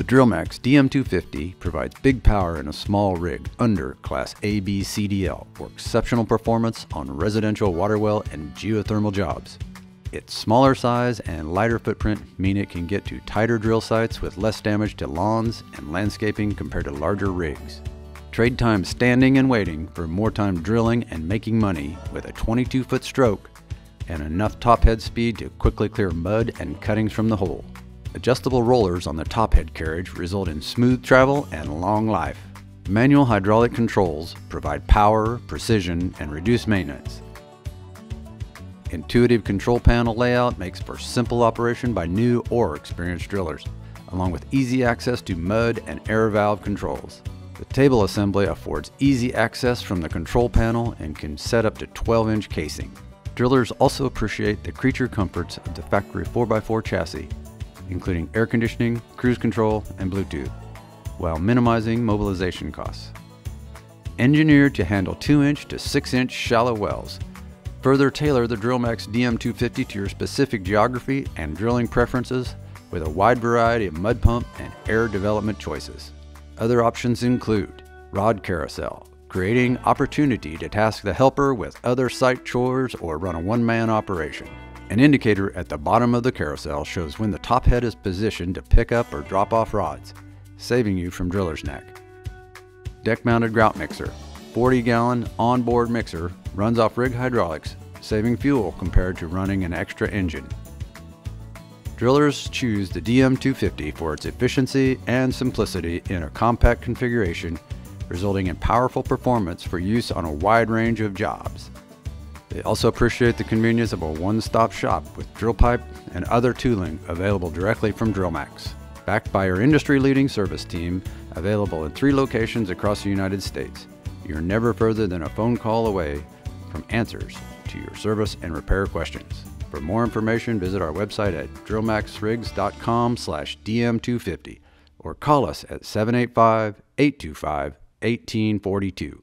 The DrillMax DM250 provides big power in a small rig under Class A/B CDL for exceptional performance on residential water well and geothermal jobs. Its smaller size and lighter footprint mean it can get to tighter drill sites with less damage to lawns and landscaping compared to larger rigs. Trade time standing and waiting for more time drilling and making money with a 22 foot stroke and enough top head speed to quickly clear mud and cuttings from the hole. Adjustable rollers on the top head carriage result in smooth travel and long life. Manual hydraulic controls provide power, precision, and reduced maintenance. Intuitive control panel layout makes for simple operation by new or experienced drillers, along with easy access to mud and air valve controls. The table assembly affords easy access from the control panel and can set up to 12 inch casing. Drillers also appreciate the creature comforts of the factory 4x4 chassis, including air conditioning, cruise control, and Bluetooth, while minimizing mobilization costs. Engineered to handle 2 inch to 6 inch shallow wells, further tailor the DrillMax DM250 to your specific geography and drilling preferences with a wide variety of mud pump and air development choices. Other options include rod carousel, creating opportunity to task the helper with other site chores or run a one-man operation. An indicator at the bottom of the carousel shows when the top head is positioned to pick up or drop off rods, saving you from driller's neck. Deck-mounted grout mixer, 40-gallon onboard mixer, runs off rig hydraulics, saving fuel compared to running an extra engine. Drillers choose the DM250 for its efficiency and simplicity in a compact configuration, resulting in powerful performance for use on a wide range of jobs. They also appreciate the convenience of a one-stop shop with drill pipe and other tooling available directly from DrillMax. Backed by our industry-leading service team, available in three locations across the United States, you're never further than a phone call away from answers to your service and repair questions. For more information, visit our website at drillmaxrigs.com slash dm250 or call us at 785-825-1842.